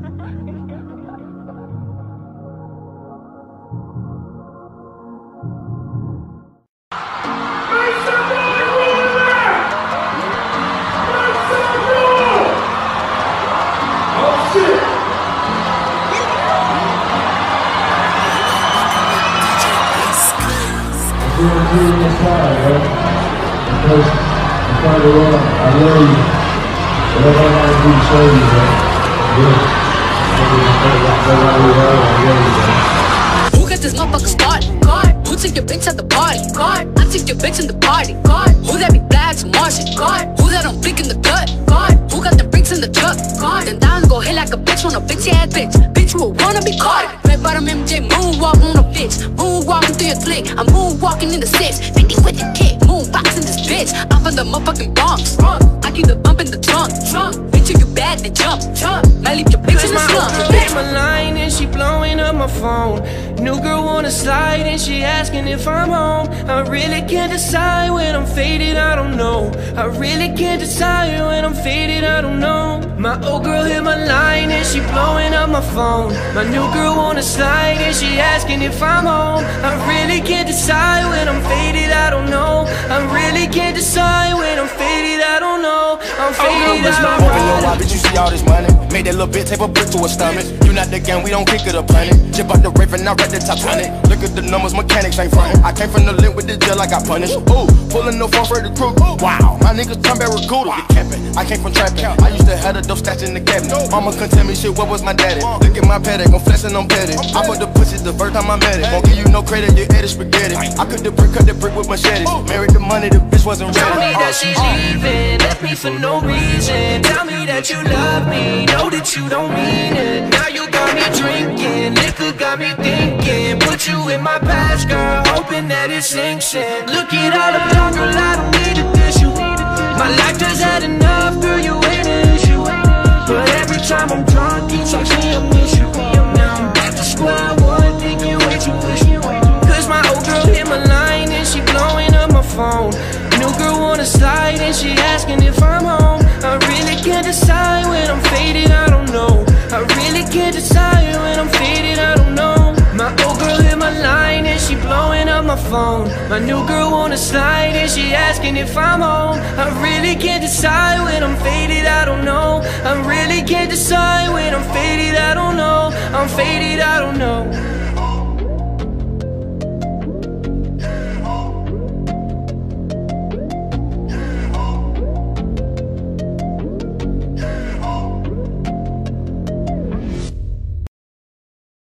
I love you. Whatever I do show you, bro. Yeah. Who got this motherfucker started? Who took your bitch at the party? I took your bitch in the party. Who that be flags Martian? Who that don't blink in the gut? Who got the bricks in the truck? Then dimes go hit like a bitch on a bitch ass bitch. Bitch who wanna be caught. Red bottom MJ moonwalk on a bitch. Moonwalking through your clique. I'm moonwalking in the six. 50 with the kick. Moonboxing this bitch. I'm from the motherfucking Bronx. I keep the bump in the trunk. Bad, then jump. Jump. I leave your bitch in the my slum. old girl hit my line and she blowing up my phone. New girl wanna slide and she asking if I'm home. I really can't decide when I'm faded, I don't know. I really can't decide when I'm faded, I don't know. My old girl hit my line and she blowing up my phone. My new girl wanna slide and she asking if I'm home. I really can't decide when I'm faded, I'm faded, I don't Open your bitch, you see all this money. Made that little bitch tape a brick to her stomach. You not the gang, we don't kick it a planet. Chip out the raven, I read the top 20. Look at the numbers, mechanics ain't frontin'. I came from the link with the jail, I got punished. Ooh, pulling no phone for the crew. Wow, my niggas come back recruited. You camping, I came from trapping. I used to have the dope stats in the cabinet. Mama couldn't tell me shit, what was my daddy? Look at my paddock, I'm flexing, I'm petty. I put the pussy the first time I met it. Won't give you no credit, you ate it spaghetti. I could the brick, cut the brick with machetes. Married the money, the bitch wasn't ready. Tell me that she's leaving, left me for no reason. Tell me that you love me, know that you don't mean it. Now you got me drinking, liquor got me thinking. Put you in my past, girl, hoping that it sinks in. Look at all the girl, I don't need to my phone. My new girl wanna slide and she asking if I'm home. I really can't decide when I'm faded, I don't know. I really can't decide when I'm faded, I don't know. I'm faded, I don't know.